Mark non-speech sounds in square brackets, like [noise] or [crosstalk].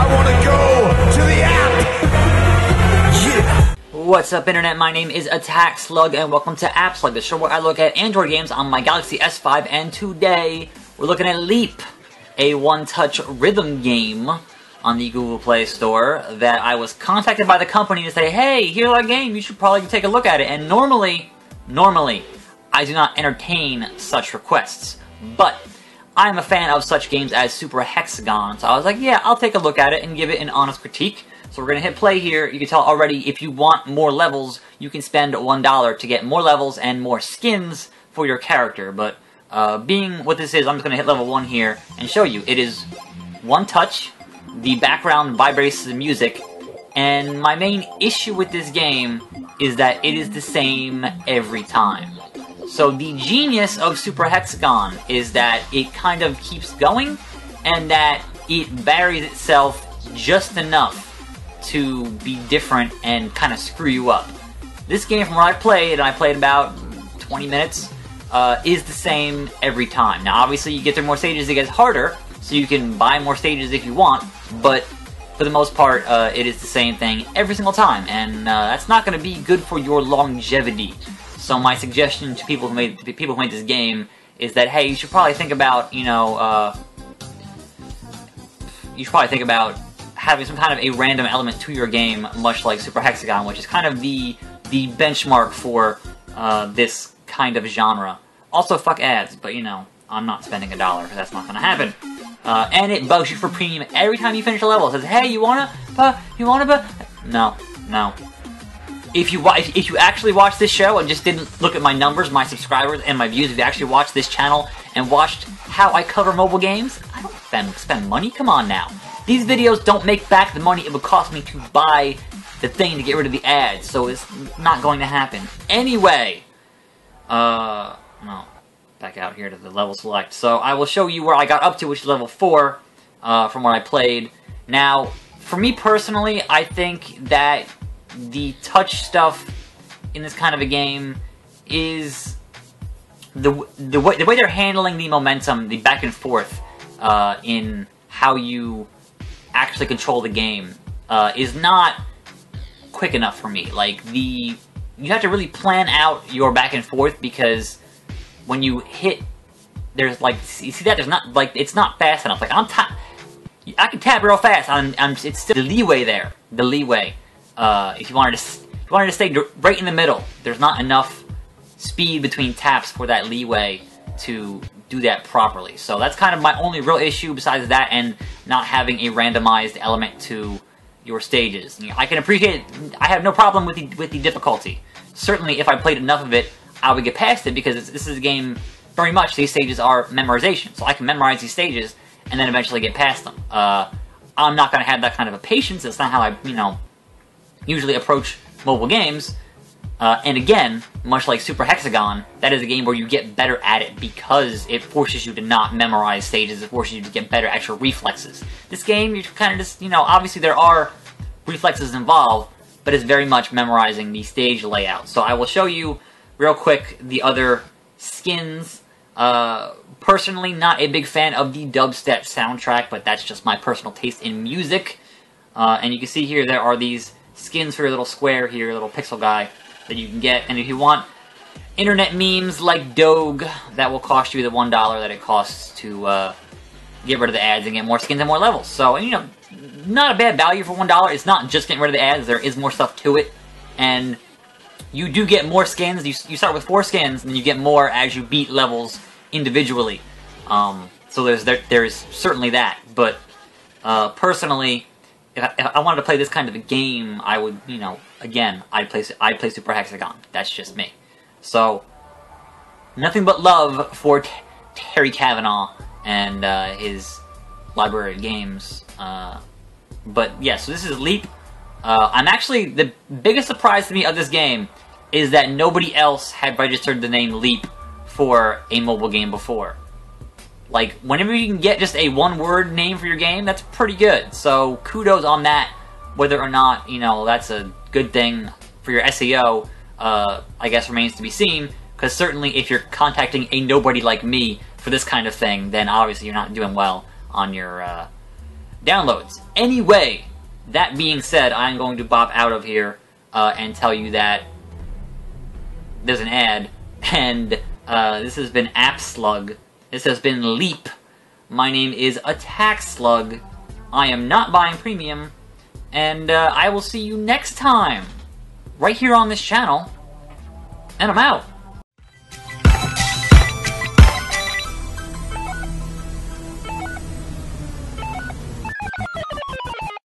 I want to go to the app. [laughs] What's up, Internet? My name is Attack Slug, and welcome to App Slug, the show where I look at Android games on my Galaxy S5. And today, we're looking at Leap, a one-touch rhythm game on the Google Play Store that I was contacted by the company to say, hey, here's our game, you should probably take a look at it. And normally, normally, I do not entertain such requests. But I'm a fan of such games as Super Hexagon, so I was like, yeah, I'll take a look at it and give it an honest critique. So we're going to hit play here. You can tell already if you want more levels, you can spend $1 to get more levels and more skins for your character. But uh, being what this is, I'm just going to hit level 1 here and show you. It is one touch, the background vibrates the music, and my main issue with this game is that it is the same every time. So the genius of Super Hexagon is that it kind of keeps going, and that it varies itself just enough to be different and kind of screw you up. This game, from what I played, and I played about 20 minutes, uh, is the same every time. Now, obviously, you get through more stages, it gets harder, so you can buy more stages if you want, but for the most part, uh, it is the same thing every single time, and uh, that's not going to be good for your longevity. So my suggestion to people who made people who made this game is that hey, you should probably think about you know uh, you should probably think about having some kind of a random element to your game, much like Super Hexagon, which is kind of the the benchmark for uh, this kind of genre. Also, fuck ads, but you know, I'm not spending a dollar because that's not to happen. Uh, and it bugs you for premium every time you finish a level. It says, "Hey, you wanna, uh, you wanna?" Buy? No, no. If you if, if you actually watch this show and just didn't look at my numbers, my subscribers, and my views, if you actually watched this channel and watched how I cover mobile games, I don't spend spend money. Come on now. These videos don't make back the money it would cost me to buy the thing to get rid of the ads, so it's not going to happen. Anyway, uh, no back out here to the level select. So I will show you where I got up to, which is level 4, uh, from what I played. Now, for me personally, I think that the touch stuff in this kind of a game is the the way, the way they're handling the momentum, the back and forth uh, in how you actually control the game uh, is not quick enough for me. Like the you have to really plan out your back and forth because when you hit, there's like, you see that? There's not, like, it's not fast enough. Like, I'm tap, I can tap real fast. I'm, I'm, it's still the leeway there. The leeway. Uh, if you wanted to, you wanted to stay right in the middle, there's not enough speed between taps for that leeway to do that properly. So that's kind of my only real issue besides that and not having a randomized element to your stages. I can appreciate, I have no problem with the, with the difficulty. Certainly if I played enough of it, I would get past it because this is a game, very much, these stages are memorization. So I can memorize these stages and then eventually get past them. Uh, I'm not going to have that kind of a patience. It's not how I, you know, usually approach mobile games. Uh, and again, much like Super Hexagon, that is a game where you get better at it because it forces you to not memorize stages. It forces you to get better at your reflexes. This game, you kind of just, you know, obviously there are reflexes involved, but it's very much memorizing the stage layout. So I will show you real quick, the other skins. Uh, personally, not a big fan of the dubstep soundtrack, but that's just my personal taste in music. Uh, and you can see here there are these skins for your little square here, little pixel guy that you can get. And if you want internet memes like Doge, that will cost you the $1 that it costs to uh, get rid of the ads and get more skins and more levels. So, you know, not a bad value for $1. It's not just getting rid of the ads, there is more stuff to it. And you do get more skins. You, you start with four skins, and you get more as you beat levels individually. Um, so there's there, there's certainly that. But uh, personally, if I, if I, wanted to play this kind of a game, I would, you know, again, I'd play I'd play Super Hexagon. That's just me. So nothing but love for T Terry Cavanagh and uh, his library of games. Uh, but yeah, so this is Leap. Uh, I'm actually, the biggest surprise to me of this game is that nobody else had registered the name Leap for a mobile game before. Like, whenever you can get just a one-word name for your game, that's pretty good. So, kudos on that. Whether or not, you know, that's a good thing for your SEO, uh, I guess remains to be seen. Because certainly if you're contacting a nobody like me for this kind of thing, then obviously you're not doing well on your, uh, downloads. Anyway, that being said, I'm going to bop out of here uh, and tell you that there's an ad, [laughs] and uh, this has been App Slug. This has been Leap. My name is Attack Slug. I am not buying premium, and uh, I will see you next time, right here on this channel. And I'm out.